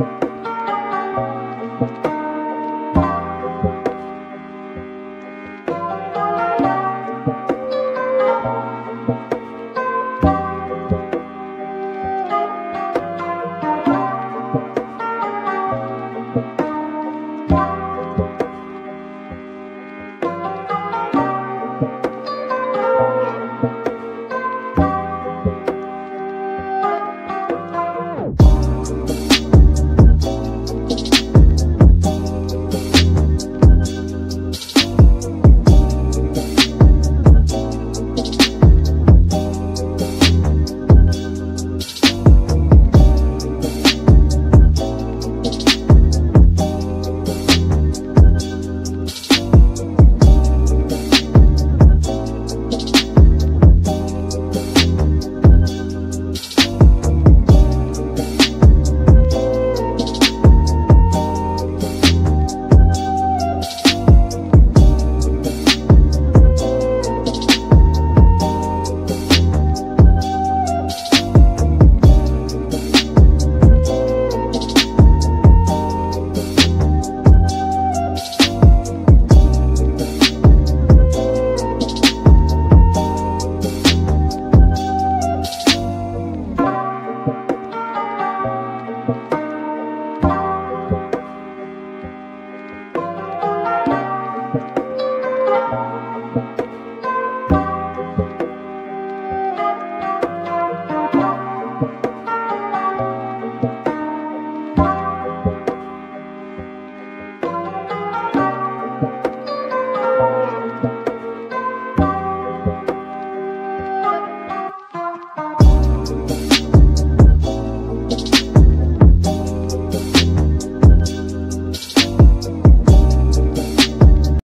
Música